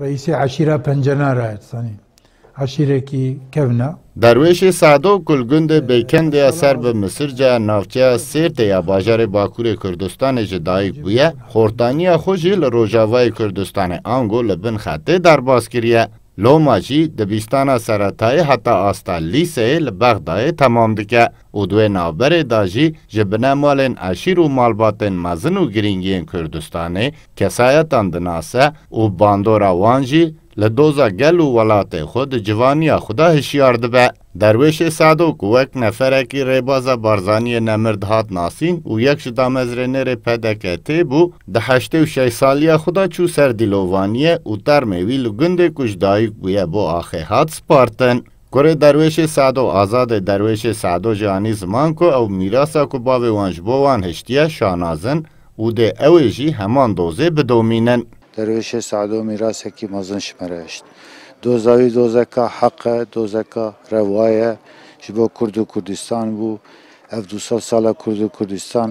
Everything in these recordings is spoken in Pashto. رئیس عشیره پنجنه را اتسانی عشیره کی کونه درویش سعدو گلگند بیکند اثر به مصر جا نافچه سیرت یا باجار باکور کردستان جدایی بویه خورتانی خوشی لروجاوای کردستان آنگو لبن خطه در باز کریه Lomaji dibistana seretayê heta asta lîseyê li Bexdayê temam dike û duê navberê da jî ji bine malên eşîr û malbatên mezin û girîngiyên Kurdistanê kesayetan dinase û bandora wan jî Li doza gel û welatê xwe di civaniya xuda hişyar dibe. Derweşê Sedok wek neferekî rêbaza Barzaniyê nemir dihat nasîn û yek ji damezrênerê pedeketê bû, di heştê û şey saliya xuda çû ser dîlovaniyê û termê wî li gundê ku ji dayîk bûye bo axê hat spartin. Kurê derweşê Sado azadê derweşê Sado ji anî ziman ku ew mîrasa ku bavê wan ji bo wan hiştiye şanazin û dê ew ê jî heman dozê bidomînin. درویش سعد و میراث کی مزن شمرشت دوزاوی دوزکا حق دوزکا روایه جبو کرد و کردستان بو اف دو سال سال کرد و کردستان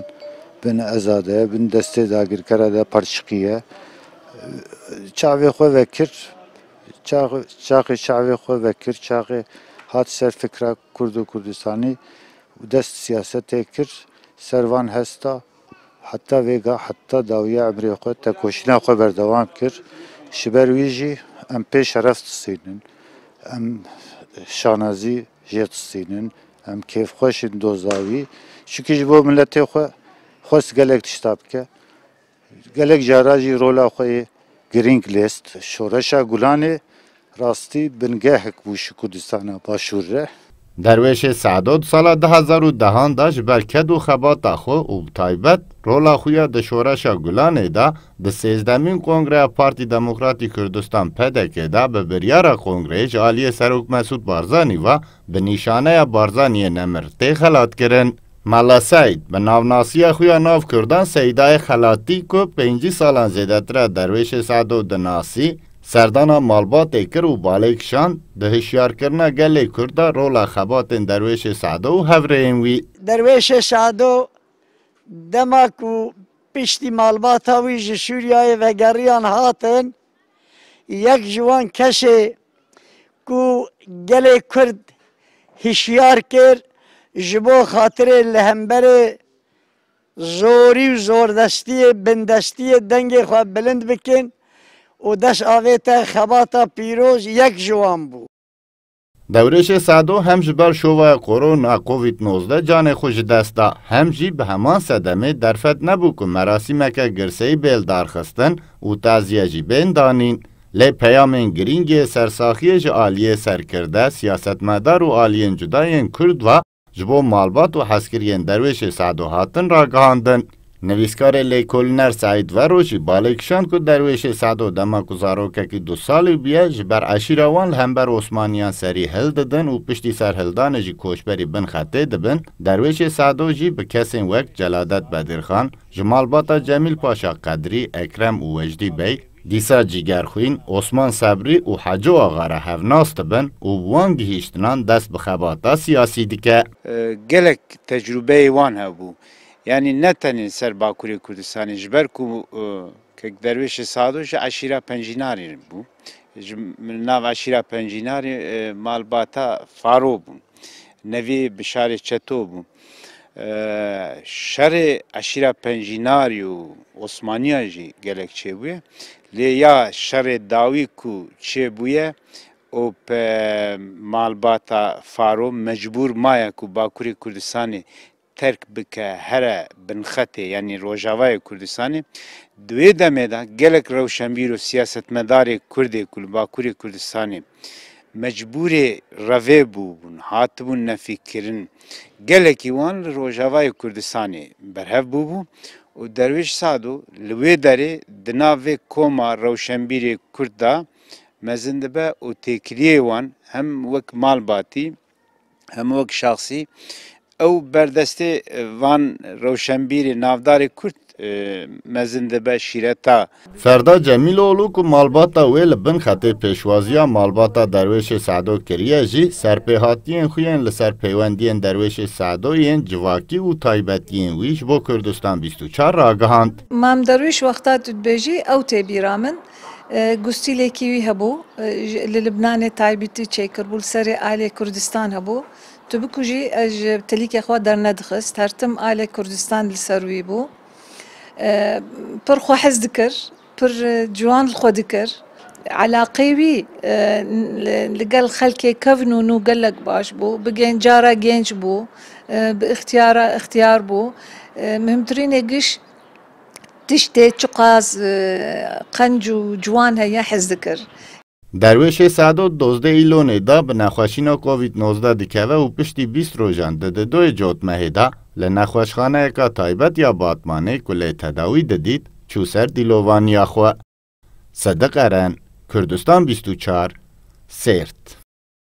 بن ازاده بن دسته داگر کرده پرچقیه چاوی خو وکر چاقی چاوی خو وکر چاقی هات سر فکر کرد و کردستانی دست سیاست کر سروان هستا حتی ویگا حتی داویا عمری خود تا کوشینا خود بردوام کرد شبر ویجی ام پیش رفت سینن ام شانازی جت سینن ام کیف خوشین دوزاوی چونکی جبو ملت خو خوست گلک تشتاب که گلک جاراجی رولا خوی گرینگ لیست شورشا گلانه راستی بنگه بوش کردستان باشوره درویش سعداد سال ده هزار و دهان داشت برکد و خبات خو و تایبت رولا خویا ده شورش گلانه ده ده کنگره پارتی دموکراتی کردستان پده که ده به بریار کنگریش آلی سروک مسود بارزانی و به نیشانه بارزانی نمر تی خلات کرن ملا سعید به ناوناسی خویا ناو سیدای خلاتی که پینجی سالان زیده تره درویش سعداد ناسی Serdana malbatê kir û balêk şand di hişyarkirina gelê Kurda rola xebatên derwêşê Sado û hevreyên wî. Derwêşê Sado dema ku piştî malbata wî ji Sûriyayê vegeriyan hatin yek ji wan keşê ku gelê Kurd hişyar kir ji bo xatirê li hemberê zorî û zordestiyê bindestiyê dengê xwe bilind bikin. و دش آویت خباتا پیروز یک جوان بود دورش سادو هم بر شوه کرونا کووید 19 جان خوش دستا هم جی به همان صدمه درفت نبو که مراسم که گرسی بیلدار خستن و تازیه جی بین دانین لی پیام گرینگ سرساخی جی آلیه سرکرده سیاستمدار و آلیه جداین کرد و جبو مالبات و حسکرین درویش سادو هاتن را گاندن نویسکار لیکولنر سعید وروش بالکشان کو درویش سادو دما کو زارو که دو سال بیاج بر عشیروان هم بر عثمانیان سری هل ددن و پشتی سر هلدان جی کوشبری بن خطه دبن درویش سادو جی بکسین وقت جلادت بدرخان جمال باتا جمیل پاشا قدری اکرم و وجدی بی دیسا جیگرخوین عثمان صبری و حجو غره را هفناست بن و وان گهیشتنان دست بخباتا سیاسی دیکه گلک تجربه Yani نتنین ser bakuri کوردستانی جبر کو که درویش سادو جا عشیره پنجیناری bu, ناو عشیره پنجیناری مالباتا فارو بو نوی بشار چتو بو şerê eşîra penjînarî û Osmaniya jî gelek çebuye, lê ya şerê dawî ku çêbûye o pe malbata faro mecbur maya ku bakuri kurdistanı ترک بکه هر بنخته یعنی روجاوای کردستان دوی دمه دا گلک روشنبیر و سیاست مدار کرد کلباکور کردستان مجبور روی بو بون هات بون نفکرن گلکی وان روجاوای کردستان برهف بو بو و درویش سادو لوی داره دناو کوما روشنبیر کرد دا مزند به او تکریه وان هم وک مال باتی هم وک شخصی او بردسته وان روشنبیری نافدار کرد مزن دبه شیرتا فردا جمیل اولو کو مالباتا ویل بن خطه پیشوازیا مالباتا درویش سعدو کریه جی سرپیهاتین خوین لسر پیوندین درویش سعدوین جواکی و تایبتین ویش بو کردستان 24 را گهاند مام درویش وقتا دود بجی او تیبیرامن گوستیلێکی وی هەبوو لە لەبنانێ تایبیتی چێکردبوو سەری ئالێ کوردستان هەبوو تو بکوژی تلیکێکخوا دەرنەدخست هەرتم ئالێ کوردستان لەسەروی بوو پرخوا حەز دکرد پر جوان خۆ دکرد علاقیوی لەگەل خەلکێ کەون و و گەلک باش بوو بگەن جارە گەنج بوو اختیارە اختیار بوو مهمترینێ گشت تشتێ چقاز قەنج و جوان هەیە حز دکرد. دەروێشێ سادۆ دۆزدەی لۆنێدا بە ناخواشینە کۆVید-19 دیکەوە و پشتی 20 ڕۆژان دەدەدۆی جۆتمەهێدا لە ناخوۆشخانەیەکە تایبەت یا باتمانەی کولێ تەداوی دەدیت چوسەر دیلۆوانیاخوا سەدەقەرەن کوردستان 24 سرد.